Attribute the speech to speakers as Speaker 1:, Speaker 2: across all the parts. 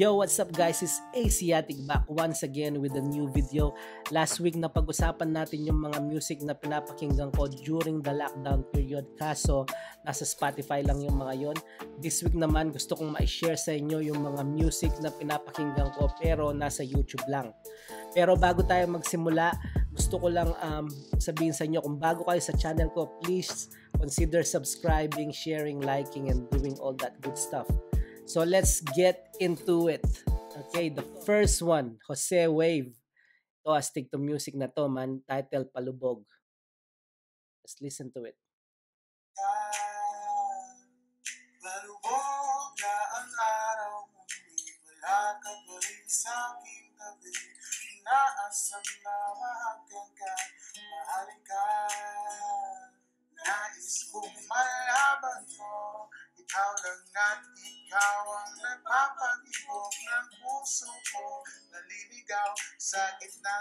Speaker 1: Yo, what's up guys? It's Asiatic back once again with a new video. Last week na pag-usapan natin yung mga music na pinapakinggan ko during the lockdown period. Kaso, nasa Spotify lang yung mga yon. This week naman, gusto kong ma-share sa inyo yung mga music na pinapakinggan ko pero nasa YouTube lang. Pero bago tayo magsimula, gusto ko lang um, sabihin sa inyo kung bago kayo sa channel ko, please consider subscribing, sharing, liking, and doing all that good stuff. So let's get into it. Okay, the first one, Jose Wave. Ito, astig to music na to, man. Title, Palubog. Let's listen to it.
Speaker 2: Malubog na ang araw Ngunit wala ka pa rin sa aking tabi Inaasam na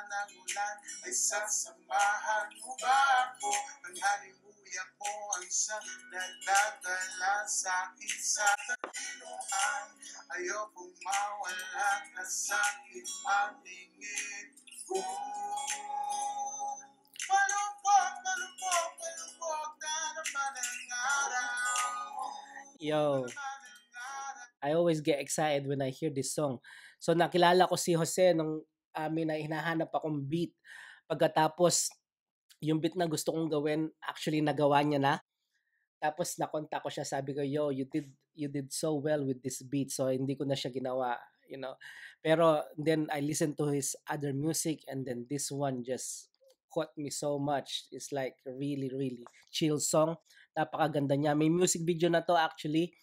Speaker 2: ng ulan Ay sasamahan mo ba ako? Ang halimuyak mo ang siyang nagdadala sa akin sa talinuan Ayokong mawala ka sa akin paningin ko. Palupok, palupok, palupok na naman ang araw.
Speaker 1: Yo, I always get excited when I hear this song. So nakilala ko si Jose nung amin na hinahanap akong beat. Pagkatapos, yung beat na gusto kong gawin, actually nagawa niya na. Tapos nakontak ko siya, sabi ko, yo, you did you did so well with this beat. So hindi ko na siya ginawa, you know. Pero then I listened to his other music and then this one just caught me so much. It's like really, really chill song. Napakaganda niya. May music video na to actually.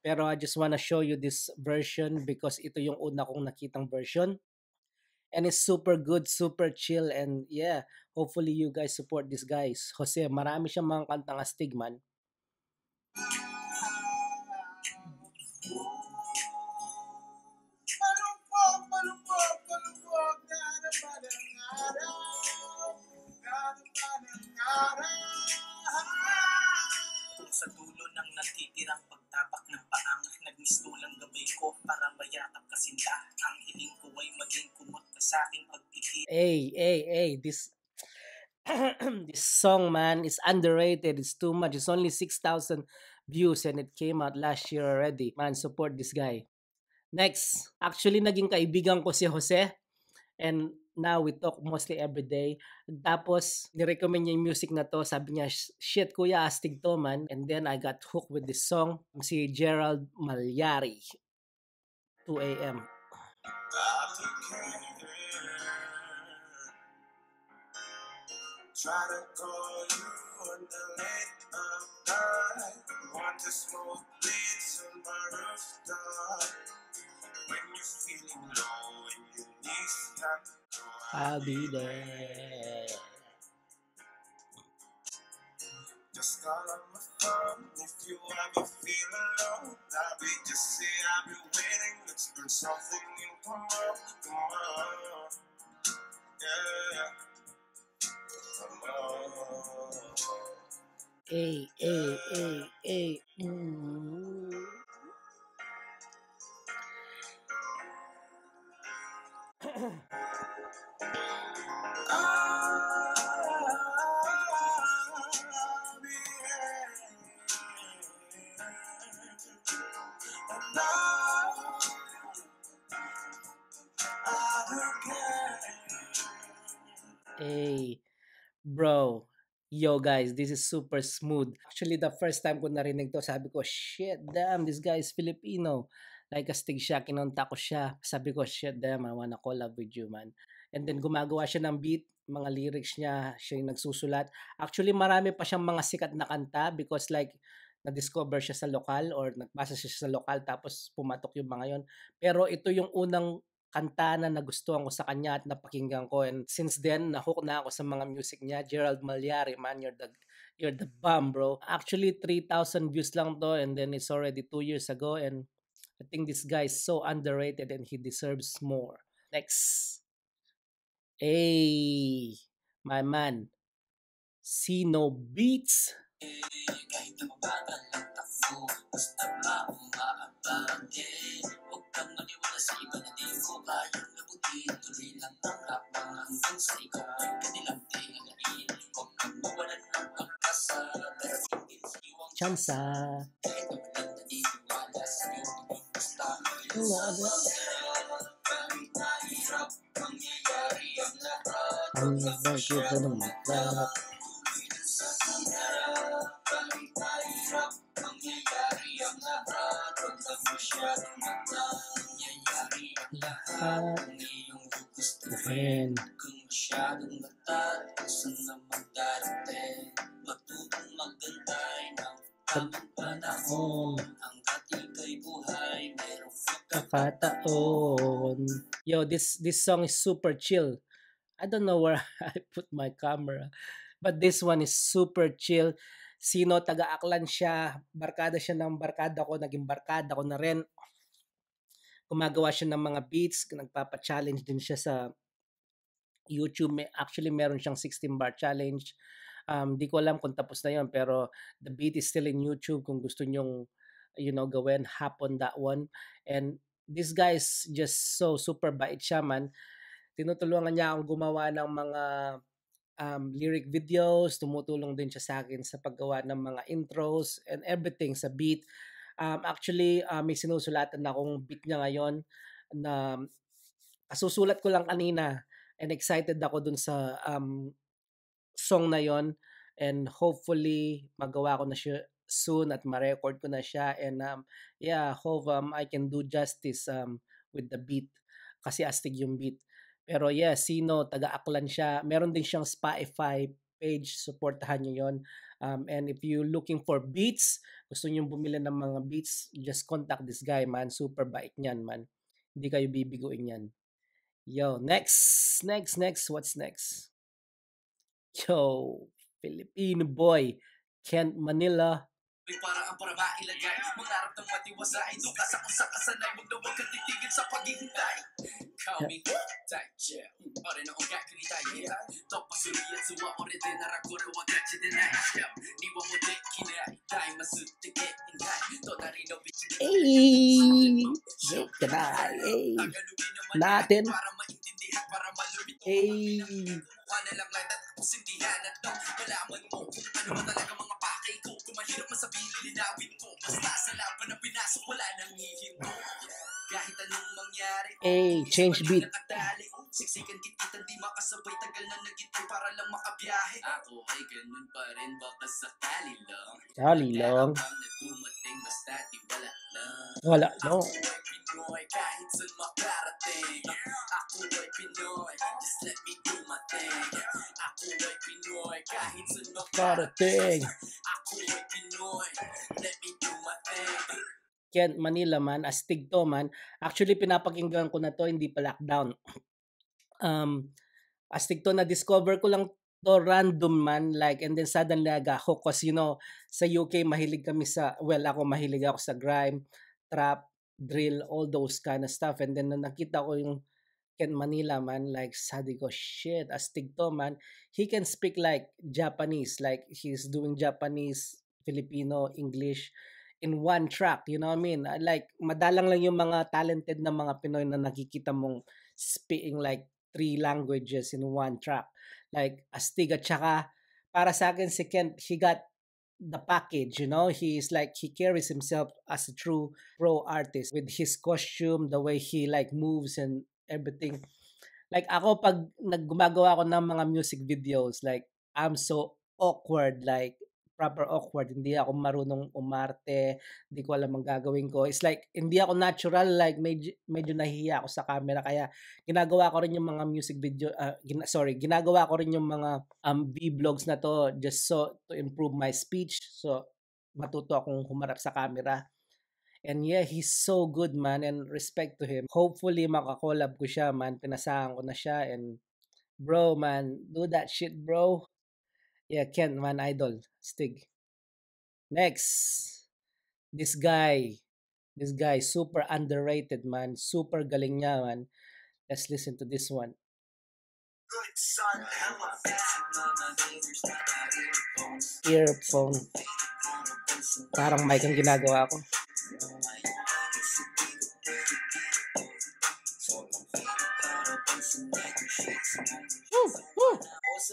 Speaker 1: Pero I just wanna show you this version because ito yung una kong nakitang version. And it's super good, super chill, and yeah, hopefully you guys support this guys. Jose, marami siyang mga kantang astig man.
Speaker 3: Sa dulo ng natitirang pagtapak ng paang Nagmistulang gabay ko para mayatap ka sinta Ang hiling ko ay maging sa aking pagkikita
Speaker 1: Hey, hey, hey, this this song man is underrated. It's too much. It's only 6,000 views and it came out last year already. Man, support this guy. Next, actually naging kaibigan ko si Jose and now we talk mostly every day. Tapos, nirecommend niya yung music na to. Sabi niya, shit kuya, astig to man. And then I got hooked with this song. Si Gerald Malyari. 2 a.m.
Speaker 2: Try to call you on the late of night. Want to smoke on my rooftop. When you're feeling low and you need stop.
Speaker 1: I'll be there.
Speaker 2: Just call on my phone if you ever feel alone. I'll be just say I'll be waiting. Let's burn something in come on, come on. Yeah.
Speaker 1: Hey, hey, hey, hey. Mm. Guys, this is super smooth. Actually, the first time ko narinig to, sabi ko, shit, damn, this guy is Filipino. Like, astig siya, kinonta ko siya. Sabi ko, shit, damn, I wanna collab with you, man. And then, gumagawa siya ng beat, mga lyrics niya, siya yung nagsusulat. Actually, marami pa siyang mga sikat na kanta because like, na-discover siya sa lokal or nagbasa siya sa lokal tapos pumatok yung mga yon. Pero ito yung unang kanta na nagustuhan ko sa kanya at napakinggan ko. And since then nahook na ako sa mga music niya. Gerald Malyari man you're the you're the bomb bro. Actually 3,000 views lang to and then it's already 2 years ago and I think this guy is so underrated and he deserves more. Next. Hey my man. Sino Beats
Speaker 3: Kahit na mabagal ang takbo Basta ba umaabang eh Huwag kang maniwala sa iba na di ko kayang labutin. Tuloy lang ang hakbang hanggang sa ikaw ay kanilang tingain Huwag kang mawalan ng pag-asa Darating din sa iwang
Speaker 1: Chansa.
Speaker 3: kahit na walang naniniwala sa iyong maging basta
Speaker 1: Ang bagay ko ng mata. Kakataon. Yo, this this song is super chill. I don't know where I put my camera. But this one is super chill. Sino taga-aklan siya, barkada siya ng barkada ko, naging barkada ko na rin. Gumagawa siya ng mga beats, nagpapa-challenge din siya sa YouTube. Actually, meron siyang 16 bar challenge. Um, di ko alam kung tapos na yon pero the beat is still in YouTube kung gusto nyong you know, gawin, hop on that one. And this guy is just so super bait siya man. Tinutulungan niya akong gumawa ng mga um, lyric videos, tumutulong din siya sa akin sa paggawa ng mga intros and everything sa beat. Um, actually, uh, may sinusulatan akong beat niya ngayon na kasusulat ko lang kanina and excited ako dun sa um, song na yon and hopefully magawa ko na siya soon at ma-record ko na siya and um, yeah hope um, I can do justice um, with the beat kasi astig yung beat. Pero yeah sino taga-aklan siya. Meron din siyang Spotify page supportahan niyo yon um, and if you looking for beats gusto niyo bumili ng mga beats just contact this guy man. Super bait niyan man. Hindi kayo bibiguin yan. Yo next next next. What's next? Yo Filipino boy Kent Manila
Speaker 3: May paraan para mailagay. Mangarap ng matiwasay Doon ka sa kung sa kasanay Huwag na huwag kang titigil sa paghihintay. Call me tight chill Ore no onga kunita yeah. Toppa suru yatsu wa ore de nara kore wa gachi de nai yeah. Niwa mo dekinai Daimasu te gettinai Tonari no bichi de
Speaker 1: Hey, joke na, hey,
Speaker 3: Tagalogin naman
Speaker 1: natin,
Speaker 3: Para maintindihan Para malumit
Speaker 1: hey,
Speaker 3: Wala lang lang at tapos sindihan at no Malaman mo kung ano ba talaga mga pakay ko Kung mahirap man sabihin linawin ko. Basta sa laban na pinasok wala nang hihinto. Kahit anong mangyari
Speaker 1: hey, change beat.
Speaker 3: Nakatali Siksikan kita di makasabay. Tagal na nagitay para lang makabiyahe. Ako ay ganun pa rin Baka sakali lang.
Speaker 1: Sali lang.
Speaker 3: Dumating Basta wala lang.
Speaker 1: Wala,
Speaker 3: ay Pinoy kahit saan makarating. Ako ay Pinoy Just let me do my thing. Ako ay Pinoy kahit saan makarating Ako ay Pinoy Let me do my thing
Speaker 1: Kent Manila man, astig to man. Actually, pinapakinggan ko na to, hindi pa lockdown. Um, astig to, na-discover ko lang to random man, like, and then suddenly hooked. Cause, you know, sa UK, mahilig kami sa, well, ako mahilig ako sa grime, trap, drill, all those kind of stuff. And then, nakita ko yung Kent Manila man, like, sabi ko, shit, astig to man. He can speak like Japanese, like, he's doing Japanese, Filipino, English, in one track, you know what I mean? Uh, Like, madalang lang yung mga talented na mga Pinoy na nakikita mong speaking like three languages in one track. Like, astig at saka, para sa akin si Kent, he got the package, you know? He's like, he carries himself as a true pro artist with his costume, the way he like moves and everything. Like, ako pag naggumagawa ako ng mga music videos, like, I'm so awkward, like, proper awkward. Hindi ako marunong umarte. Hindi ko alam ang gagawin ko. It's like, hindi ako natural. Like, medyo, medyo nahihiya ako sa camera. Kaya, ginagawa ko rin yung mga music video, ah, gina- sorry, ginagawa ko rin yung mga um, vlogs na to just so to improve my speech. So, matuto akong humarap sa camera. And yeah, he's so good, man. And respect to him. Hopefully, makakollab ko siya, man. Pinasahan ko na siya. And, bro, man, do that shit, bro. Yeah, Kent, man, idol. Stig. Next. This guy. This guy, super underrated, man. Super galing niya, man. Let's listen to this one.
Speaker 2: Good son, hella
Speaker 1: Earphone. Parang mic ang ginagawa ko.
Speaker 3: Sa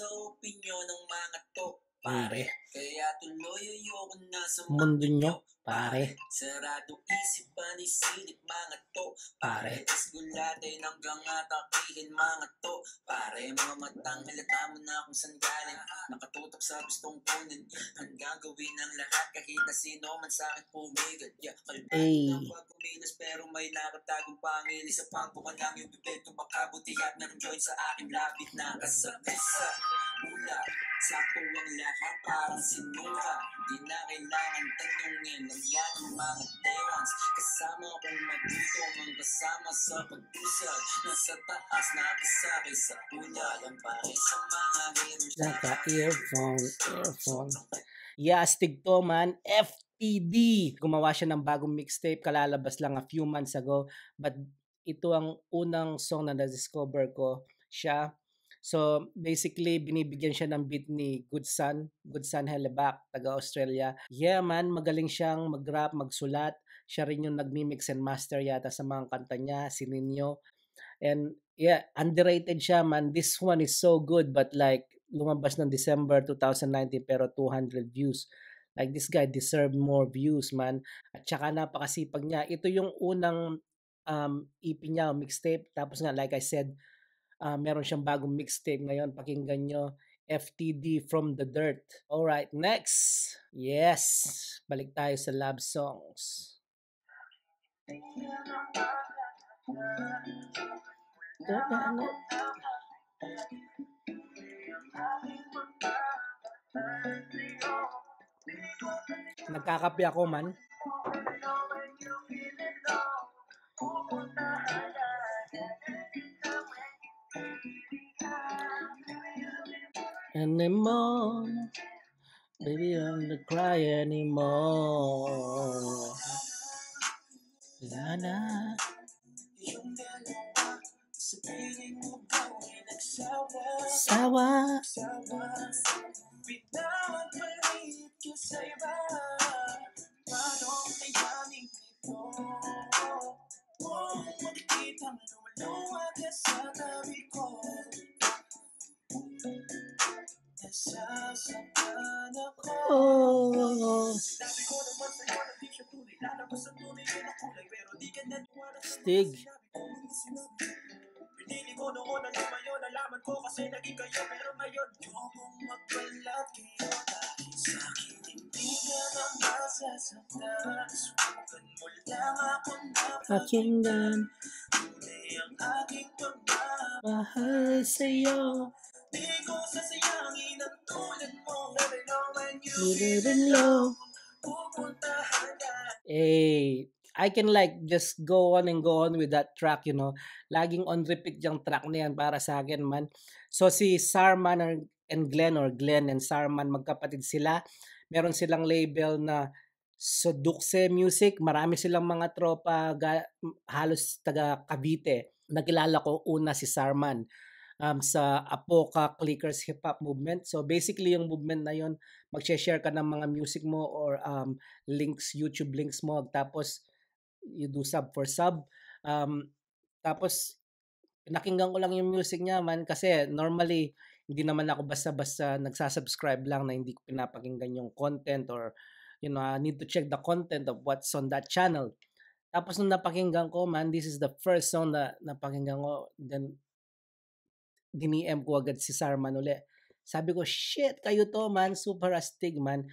Speaker 3: opinyon ng mga to,
Speaker 1: Pare.
Speaker 3: Kaya tuloy ayoko na sa
Speaker 1: Mundo nyo, pare.
Speaker 3: Saradong isipan, isilip mga to.
Speaker 1: Pare.
Speaker 3: Tas gulatin hanggang atakihin mga to. Pare, mga matang halata mo na kung saan galing. Nakatutok sa gustong kunin. Hanggang gawin ang lahat kahit na sino man sa akin pumigad yeah, Kalpag
Speaker 1: Ay.
Speaker 3: na pag kumilos pero may nakatagong pangil. Isa pang bukan lang yung bibig Tumakabuti at meron joint sa aking labit Nakasabay sa ula Sakto ang lahat parang sinuha Di na kailangan tanungin Ang yan ang mga dewans Kasama kong maguto Mang kasama sa pag-usad Nasa taas nakasakay sa ula Lang pare sa mga haters
Speaker 1: Naka-earphone, earphone. Yastig to man, FTD. Gumawa siya ng bagong mixtape, kalalabas lang a few months ago. But ito ang unang song na na-discover ko siya. So basically, binibigyan siya ng beat ni Good Son, Good Son Helleback, taga Australia. Yeah man, magaling siyang mag-rap, magsulat. Siya rin yung nagmi-mix and master yata sa mga kanta niya, si Nino. And yeah, underrated siya man. This one is so good but like lumabas ng December 2019 pero 200 views. Like this guy deserve more views man. At saka napakasipag niya. Ito yung unang um, EP niya, mixtape. Tapos nga like I said, uh, meron siyang bagong mixtape ngayon. Pakinggan nyo. FTD from the dirt. Alright, next. Yes. Balik tayo sa love songs. Nagkakape ako man. Anymore. Baby, I'm not cry anymore. Na na.
Speaker 3: Yung dalawa Sa piling mo ba ay nagsawa
Speaker 1: Sawa.
Speaker 3: Sawa
Speaker 1: Oh.
Speaker 3: Ang sa
Speaker 1: Stig.
Speaker 3: Pinili ko noon na lumayo Nalaman ko kasi naging kayo Pero ngayon Yokong magbalat kayo Dahil sa'kin hindi
Speaker 1: Pakinggan. Mahal sa'yo.
Speaker 3: Di ko sasayangin ang tulad mo Never know when you
Speaker 1: didn't know. Hey, I can like just go on and go on with that track, you know. Laging on repeat yung track na yan para sa akin, man. So si Sarman and Glenn or Glenn and Sarman, magkapatid sila. Meron silang label na Sodukse Music. Marami silang mga tropa, ga- halos taga Cavite. Nakilala ko una si Sarman um, sa Apoca Clickers Hip Hop Movement. So basically yung movement na yon mag-share ka ng mga music mo or um, links, YouTube links mo. Tapos you do sub for sub. Um, tapos pinakinggan ko lang yung music niya man kasi normally hindi naman ako basta-basta nagsasubscribe lang na hindi ko pinapakinggan yung content or you know, I need to check the content of what's on that channel. Tapos nung napakinggan ko, man, this is the first song na napakinggan ko. Then, diniem ko agad si Sarman uli. Sabi ko, shit, kayo to, man. Super astig, man.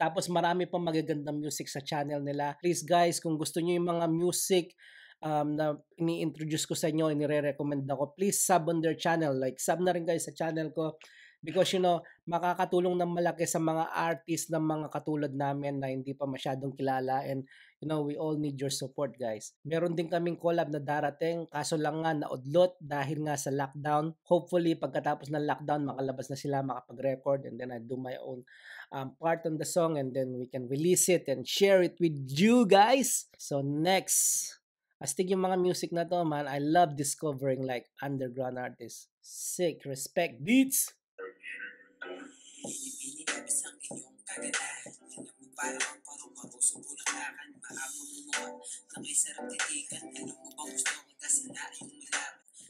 Speaker 1: Tapos marami pang magagandang music sa channel nila. Please guys, kung gusto niyo yung mga music um, na ini-introduce ko sa inyo, inire-recommend ako, please sub on their channel. Like, sub na rin guys sa channel ko. Because, you know, makakatulong ng malaki sa mga artist ng mga katulad namin na hindi pa masyadong kilala. And, you know, we all need your support, guys. Meron din kaming collab na darating. Kaso lang nga, naudlot dahil nga sa lockdown. Hopefully, pagkatapos ng lockdown, makalabas na sila, makapag-record. And then I do my own um, part on the song. And then we can release it and share it with you guys. So, next Astig yung mga music na to, man. I love discovering like underground artists. Sick. Respect. Beats!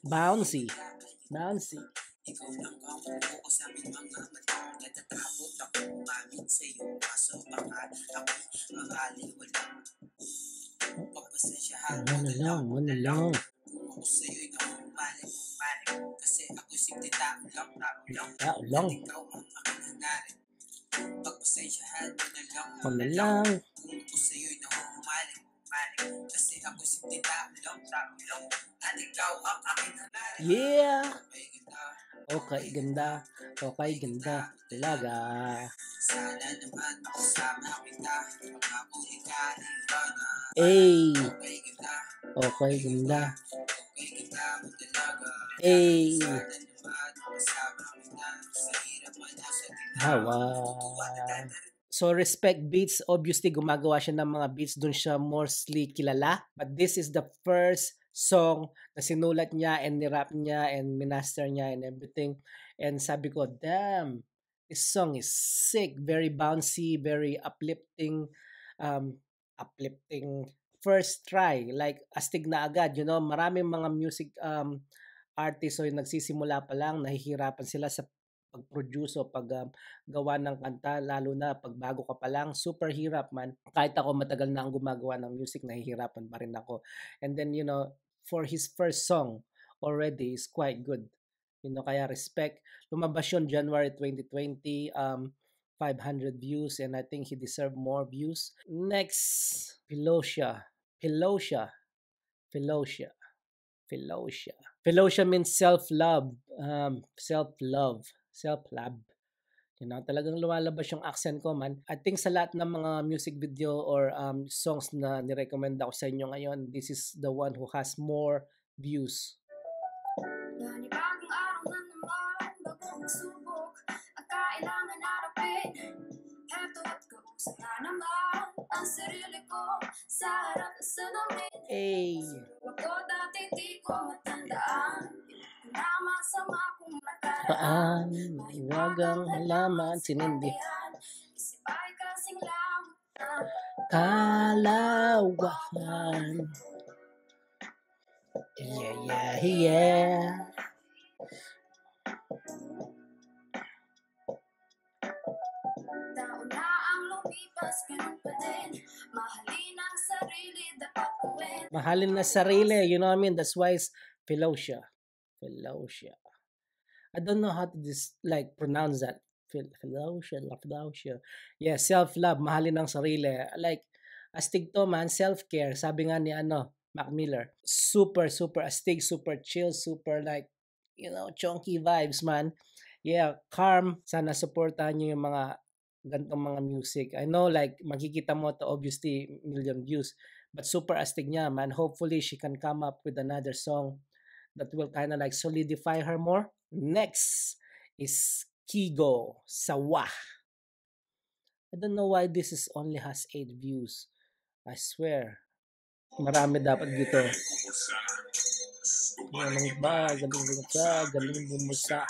Speaker 1: Bouncy. Bouncy.
Speaker 3: Ikaw lang ang buo sa aming mga mata Natatakot ako umamit sa iyo Kaso baka ako'y makaliwala Mo
Speaker 1: Ano lang, ano lang.
Speaker 3: Kung sa'yo'y nakumalik Malik Kasi ako'y simple tao lang Tao lang
Speaker 1: Tao lang.
Speaker 3: Ikaw ang aking hangarin Pagpasensyahan mo na lang
Speaker 1: Ano lang.
Speaker 3: Kung sa'yo'y nakumalik Malik Kasi ako'y simple tao lang Tao lang At ikaw ang aking hangarin
Speaker 1: Yeah!
Speaker 3: May ganda
Speaker 1: Okay, ganda. Okay, ganda. Talaga. Ay!
Speaker 3: Okay ganda.
Speaker 1: Ay!
Speaker 3: Nasa
Speaker 1: Hawa. So respect beats, obviously gumagawa siya ng mga beats. Doon siya mostly kilala. But this is the first song na sinulat niya and nirap niya and minaster niya and everything. And sabi ko, damn, this song is sick, very bouncy, very uplifting, um, uplifting first try. Like, astig na agad, you know, maraming mga music um, artists o yung nagsisimula pa lang, nahihirapan sila sa pag-produce o pag um, ng kanta, lalo na pag bago ka pa lang, super hirap man. Kahit ako matagal na ang gumagawa ng music, nahihirapan pa rin ako. And then, you know, for his first song already is quite good. You know, kaya respect. Lumabas yun January 2020, um, 500 views and I think he deserved more views. Next, Philosia. Philosia. Philosia. Philosia. Philosia means self-love. Um, self-love. Self-love. You know, talagang lumalabas yung accent ko man. I think sa lahat ng mga music video or um, songs na nirecommend ako sa inyo ngayon, this is the one who has more views.
Speaker 4: At kausap na naman Ang ko sa harap ng salamin
Speaker 1: Hey!
Speaker 4: Ako dati di ko matandaan Na masama kong nakaraan
Speaker 1: Paan, maiwagang halaman, sinindi.
Speaker 4: Isip ay kasing lang
Speaker 1: Kalawakan. Yeah, yeah, yeah.
Speaker 4: Mahalin
Speaker 1: na sarili, you know what I mean? That's why it's Philosia. Philosia. I don't know how to dis- like pronounce that. Phil- Philosia, Philosia. Yeah, self-love, mahalin ang sarili. Like, astig to man, self-care. Sabi nga ni ano, Mac Miller. Super, super astig, super chill, super like, you know, chunky vibes, man. Yeah, calm. Sana supportahan nyo yung mga gantong mga music. I know like makikita mo to obviously million views but super astig niya man. Hopefully she can come up with another song that will kind of like solidify her more. Next is Kigo Sawa. I don't know why this is only has 8 views. I swear. Marami dapat dito. Galing ba? Galing bumulsa. Galing bumulsa.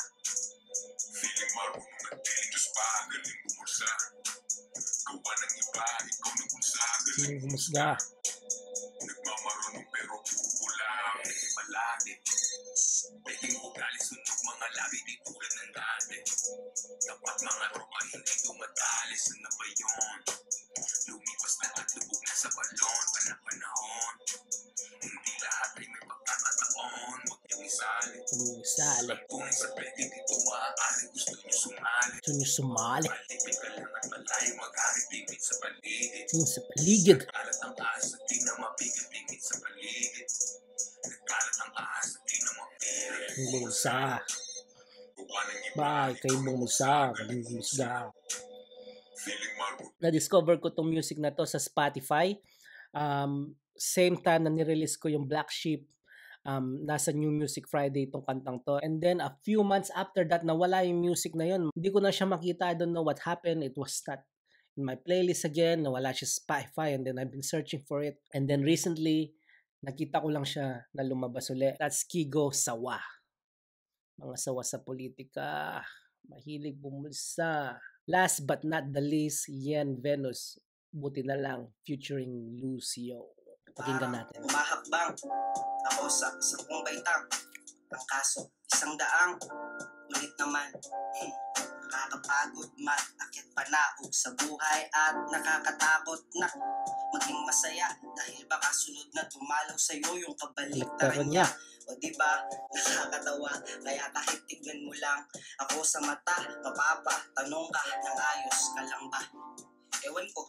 Speaker 2: Feeling marunong galing bumulsa. Gawa ng iba, ikaw Galing
Speaker 1: bumusga.
Speaker 2: Labi, di tulad ng dati. Dapat mga tropa, hindi dumadalis, ano ba yun? Lumipas na at lubog na sa balon, panapanahon. Hindi lahat ay may pagkakataon, huwag niyong isali.
Speaker 1: Bumusali.
Speaker 2: Tunay sa pwede dito maaari, gusto niyo sumali.
Speaker 1: Gusto niyo sumali.
Speaker 2: Malipit ka lang at malayo, mag-aritipid sa paligid.
Speaker 1: Yung sa paligid.
Speaker 2: Nagkalat ang ahas at di na mapigat-tingit sa paligid. Nagkalat ang ahas at di na mapigat.
Speaker 1: Yung Bye, kay
Speaker 2: feeling marunong.
Speaker 1: na-discover ko tong music na to sa Spotify. Um, same time na nirelease ko yung Black Sheep. Um, nasa New Music Friday itong kantang to. And then a few months after that, nawala yung music na yun. Hindi ko na siya makita. I don't know what happened. It was not in my playlist again. Nawala siya sa Spotify. And then I've been searching for it. And then recently, nakita ko lang siya na lumabas uli. That's Kigo Sawa. Mga sawa sa politika. Mahilig bumulsa. Last but not the least, Yen Venus. Buti na lang, featuring Lucio. Pakinggan natin.
Speaker 5: Umahakbang ako sa sampung baitang. Ang kaso, isang daang. Ulit naman. Hmm. Nakakapagod man, akit panaog sa buhay at nakakatakot na maging masaya dahil baka sunod na dumalaw sa'yo yung kabaliktaran
Speaker 1: niya.
Speaker 5: niya. O di ba? Nakakatawa, kaya kahit tignan mo lang ako sa mata, mapapa, tanong ka, nang ayos ka lang ba? Ewan ko,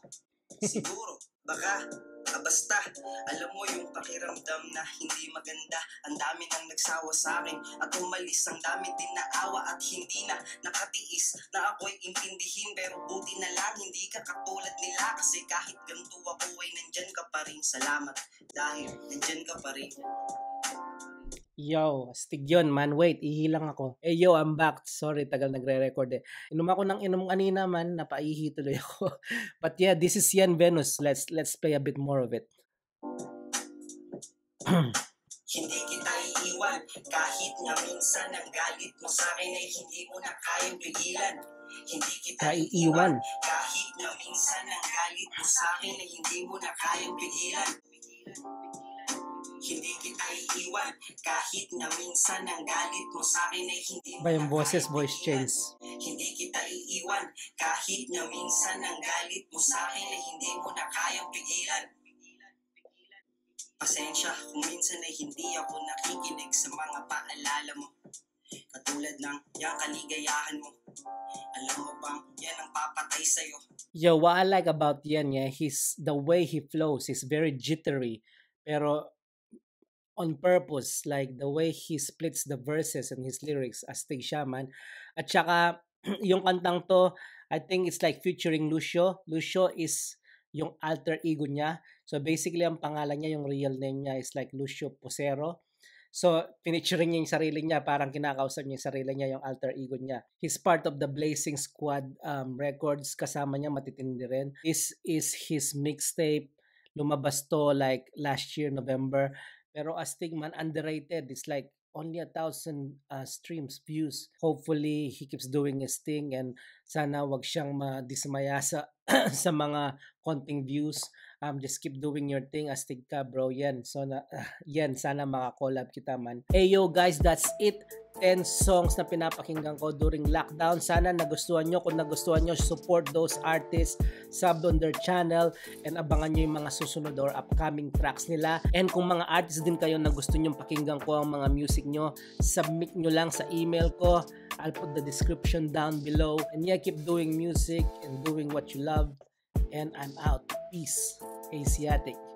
Speaker 5: siguro, baka, ah, basta, alam mo yung pakiramdam na hindi maganda, ang dami nang nagsawa sa akin, at umalis, ang dami din na awa at hindi na nakatiis, na ako'y intindihin, pero buti na lang, hindi ka katulad nila, kasi kahit ganito ako ay nandyan ka pa rin, salamat, dahil nandyan ka pa rin.
Speaker 1: Yo, astig yun, man. Wait, ihilang ako. Eh, yo, I'm back. Sorry, tagal nagre-record eh. Inom ako ng inom kanina man, napaihi tuloy ako. But yeah, this is Yan Venus. Let's let's play a bit more of it.
Speaker 5: Hindi kita iiwan kahit na minsan ang galit mo sa akin ay hindi mo na kayang pigilan. Hindi kita iiwan kahit na minsan ang galit mo sa akin ay hindi mo na kayang pigilan. Hindi kita iiwan kahit na minsan ang galit mo sa akin ay hindi mo
Speaker 1: Ba yung boses, voice change.
Speaker 5: Hindi kita iiwan kahit na minsan ang galit mo sa akin ay hindi mo na kayang pigilan. Pasensya kung minsan ay hindi ako nakikinig sa mga paalala mo. Katulad ng yung kaligayahan mo. Alam mo bang yan ang papatay sa'yo.
Speaker 1: Yo, what I like about Yan, yeah, he's the way he flows is very jittery, pero on purpose, like the way he splits the verses and his lyrics, astig siya man. At saka, yung kantang to, I think it's like featuring Lucio. Lucio is yung alter ego niya. So basically, ang pangalan niya, yung real name niya is like Lucio Posero. So, pinituring niya yung sarili niya, parang kinakausap niya yung sarili niya, yung alter ego niya. He's part of the Blazing Squad um, Records, kasama niya, matitindi rin. This is his mixtape, lumabas to like last year, November. Pero Astig man, underrated. It's like only a thousand uh, streams, views. Hopefully, he keeps doing his thing and sana wag siyang madismaya sa, sa mga konting views. Um, just keep doing your thing. Astig ka, bro. Yan. So, na, yan. Sana makakollab kita, man. Hey, yo, guys. That's it. 10 songs na pinapakinggan ko during lockdown. Sana nagustuhan nyo. Kung nagustuhan nyo, support those artists. Sub on their channel. And abangan nyo yung mga susunod or upcoming tracks nila. And kung mga artists din kayo na gusto nyo pakinggan ko ang mga music nyo, submit nyo lang sa email ko. I'll put the description down below. And yeah, keep doing music and doing what you love. And I'm out. Peace. Asiatic.